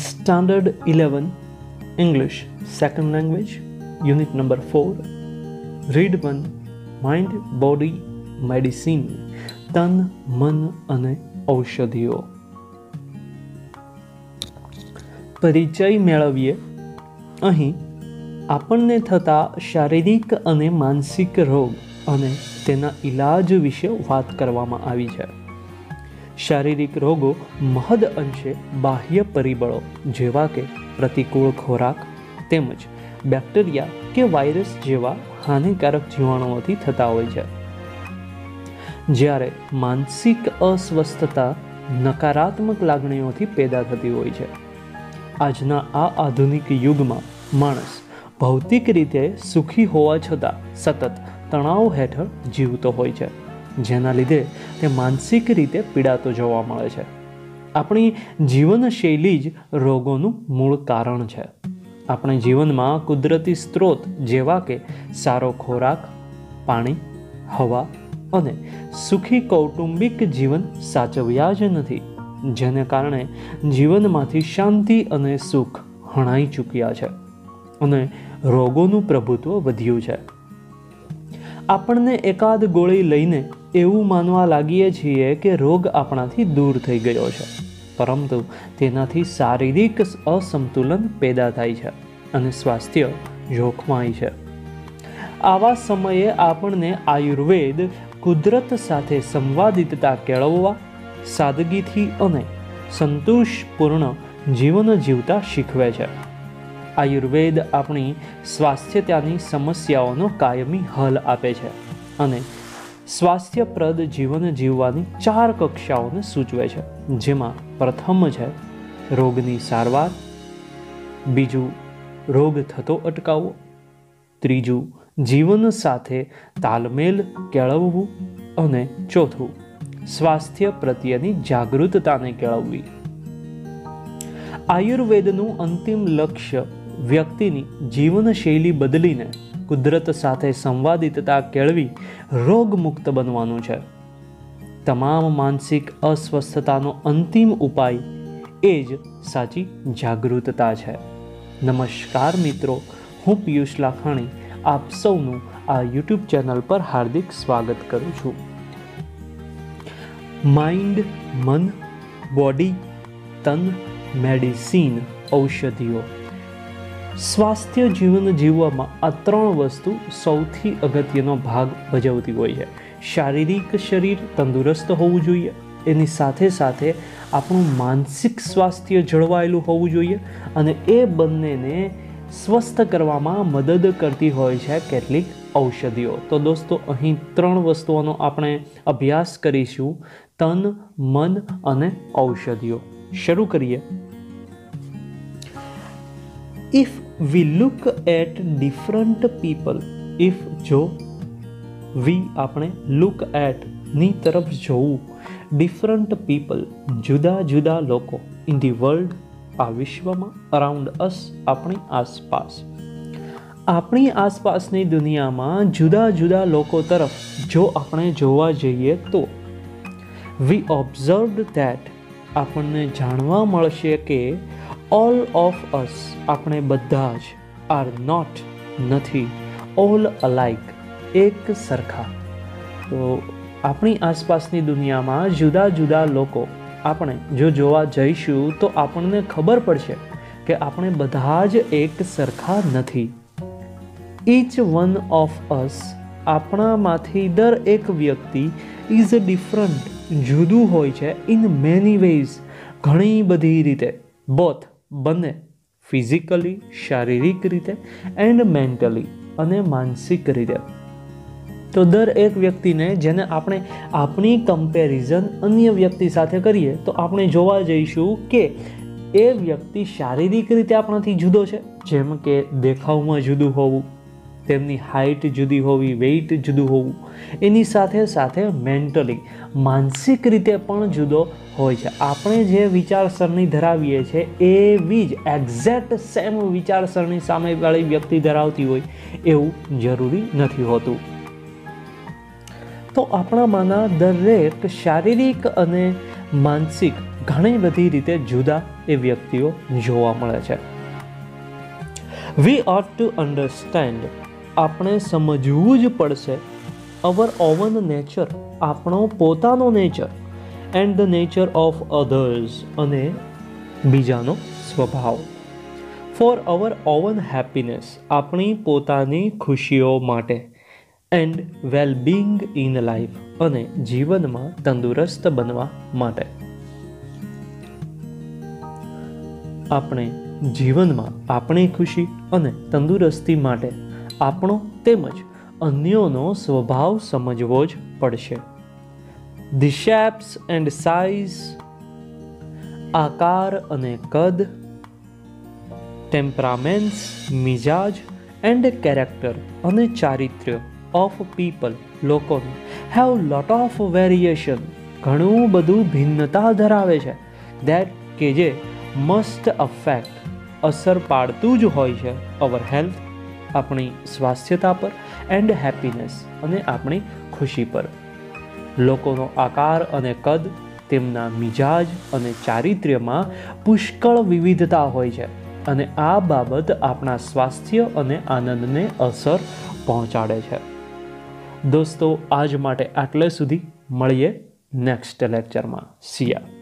Standard eleven English second language unit number four read one mind body medicine તન મન અને ઔષધિઓ. પરિચય મેળવીએ. અહીં આપણને થતા શારીરિક અને માનસિક રોગ અને તેના ઈલાજ વિશે વાત કરવામાં આવી છે. શારીરિક રોગો મહદ અંશે બાહ્ય પરિબળો જેવા કે પ્રતિકૂળ ખોરાક તેમજ બેક્ટેરિયા કે વાયરસ જેવા હાનિકારક જીવાણુઓથી થતા હોય છે. જ્યારે માનસિક અસ્વસ્થતા નકારાત્મક લાગણીઓથી પેદા થતી હોય છે. આજના આ આધુનિક યુગમાં માણસ ભૌતિક રીતે સુખી હોવા છતાં સતત તણાવ હેઠળ જીવતો હોય છે. જેના લીધે તે માનસિક રીતે પીડાતો જોવા મળે છે. આપણી જીવનશૈલી જ રોગોનું મૂળ કારણ છે. આપણે જીવનમાં કુદરતી સ્ત્રોત જેવા કે સારો ખોરાક, પાણી, હવા અને સુખી કૌટુંબિક જીવન સાચવ્યા જ નથી, જેને કારણે જીવનમાંથી શાંતિ અને સુખ હણાઈ ચૂક્યા છે અને રોગોનું પ્રભુત્વ વધ્યું છે. આપણને એકાદ ગોળી લઈને એવું માનવા લાગીએ છીએ કે રોગ આપણાથી દૂર થઈ ગયો છે. પરંતુ તેનાથી શારીરિક અસંતુલન પેદા થાય છે અને સ્વાસ્થ્ય જોખમાય છે. આવા સમયે આપણને આયુર્વેદ કુદરત સાથે સંવાદિતતા કેળવવા, સાદગીથી અને સંતોષપૂર્ણ જીવન જીવતા શીખવે છે. આયુર્વેદ આપણી સ્વાસ્થ્યતાની સમસ્યાઓનો કાયમી હલ આપે છે અને સ્વાસ્થ્યપ્રદ જીવન જીવવાની ચાર કક્ષાઓને સૂચવે છે. જેમાં પ્રથમ છે, રોગની સારવાર, બીજું રોગ થતો અટકાવવો, ત્રીજું જીવન સાથે તાલમેલ કેળવવું અને ચોથું સ્વાસ્થ્ય પ્રત્યેની જાગૃતતાને કેળવવી. આયુર્વેદનું અંતિમ લક્ષ્ય વ્યક્તિની જીવનશૈલી બદલીને કુદરત સાથે સંવાદિતતા કેળવી રોગમુક્ત બનવાનું છે. તમામ માનસિક અસ્વસ્થતાનો અંતિમ ઉપાય એ જ સાચી જાગૃતતા છે. નમસ્કાર મિત્રો, હું પિયુષ લાખાણી આપ સૌનું આ યુટ્યુબ ચેનલ પર હાર્દિક સ્વાગત કરું છું. માઇન્ડ, મન, બોડી, તન, મેડિસિન, ઔષધિઓ સ્વાસ્થ્ય જીવન જીવવામાં આ ત્રણ વસ્તુ સૌથી અગત્યનો ભાગ ભજવતી હોય છે. શારીરિક શરીર તંદુરસ્ત હોવું જોઈએ. એની સાથે સાથે આપણું માનસિક સ્વાસ્થ્ય જળવાયેલું હોવું જોઈએ અને એ બંનેને સ્વસ્થ કરવામાં મદદ કરતી હોય છે કેટલીક ઔષધિઓ. તો દોસ્તો, અહીં ત્રણ વસ્તુઓનો આપણે અભ્યાસ કરીશું. તન, મન અને ઔષધિઓ. શરૂ કરીએ. If we look at different people if જો વી આપણે લુક એટની તરફ જોવું ડિફરન્ટ પીપલ જુદા જુદા લોકો ઇન ધી વર્લ્ડ આ વિશ્વમાં અરાઉન્ડ અસ આપણી આસપાસ. આપણી આસપાસની દુનિયામાં જુદા જુદા લોકો તરફ જો આપણે જોવા જઈએ તો વી ઓબ્ઝર્વડ ધેટ આપણને જાણવા મળશે કે ઓલ ઓફ અસ આપણે બધા જ આર નોટ નથી. ઓલ અલાઇક એક સરખા. તો આપણી આસપાસની દુનિયામાં જુદા જુદા લોકો, આપણે જો જોવા જઈશું તો આપણને ખબર પડશે કે આપણે બધા જ એક સરખા નથી. ઈચ વન ઓફ અસ આપણામાંથી દર એક વ્યક્તિ ઇઝ ડિફરન્ટ જુદું હોય છે ઇન મેની વેઝ ઘણી બધી રીતે. બોથ બંને. ફિઝિકલી શારીરિક રીતે એન્ડ મેન્ટલી અને માનસિક રીતે. તો દર એક વ્યક્તિને જેને આપણે આપણી કમ્પેરિઝન અન્ય વ્યક્તિ સાથે કરીએ, તો આપણે જોવા જઈશું કે એ વ્યક્તિ શારીરિક રીતે આપણાથી જુદો છે. જેમ કે દેખાવમાં જુદું હોવું તેમની હાઇટ જુદી હોવી વેઇટ જુદું હોવું, એની સાથે સાથે મેન્ટલી માનસિક રીતે પણ જુદો હોય છે. આપણે જે વિચારસરણી ધરાવીએ છીએ, એવી જ એક્ઝેક્ટ સેમ વિચારસરણી સામેવાળી વ્યક્તિ ધરાવતી હોય, એવું જરૂરી નથી હોતું. તો આપણામાંના દરેક શારીરિક અને માનસિક ઘણી બધી રીતે જુદા એ વ્યક્તિઓ જોવા મળે છે. વી આર ટુ અન્ડરસ્ટેન્ડ આપણે સમજવું જ પડશે. અવર ઓવન નેચર આપણો પોતાનો nature and the nature of others અને બીજાનો સ્વભાવ. ફોર અવર ઓવન હેપીનેસ આપણી પોતાની ખુશીઓ માટે એન્ડ વેલબિંગ ઇન લાઈફ અને જીવનમાં તંદુરસ્ત બનવા માટે. આપણે જીવનમાં આપણી ખુશી અને તંદુરસ્તી માટે આપણો તેમજ અન્યોનો સ્વભાવ સમજવો જ પડશે. ધી શેપ્સ એન્ડ સાઇઝ આકાર અને કદ ટેમ્પરામેન્ટ્સ મિજાજ એન્ડ કેરેક્ટર અને ચારિત્ર્ય ઓફ પીપલ લોકોનું. હેવ લોટ ઓફ વેરિએશન ઘણું બધું ભિન્નતા ધરાવે છે. દેટ કે જે મસ્ટ અફેક્ટ અસર પાડતું જ હોય છે અવર હેલ્થ આપણી સ્વાસ્થ્યતા પર એન્ડ હેપીનેસ અને આપણી ખુશી પર. લોકોનો આકાર અને કદ, તેમના મિજાજ અને ચારિત્ર્યમાં પુષ્કળ વિવિધતા હોય છે અને આ બાબત આપણા સ્વાસ્થ્ય અને આનંદને અસર પહોંચાડે છે. દોસ્તો, આજ માટે આટલે સુધી મળીએ નેક્સ્ટ લેક્ચરમાં સિયા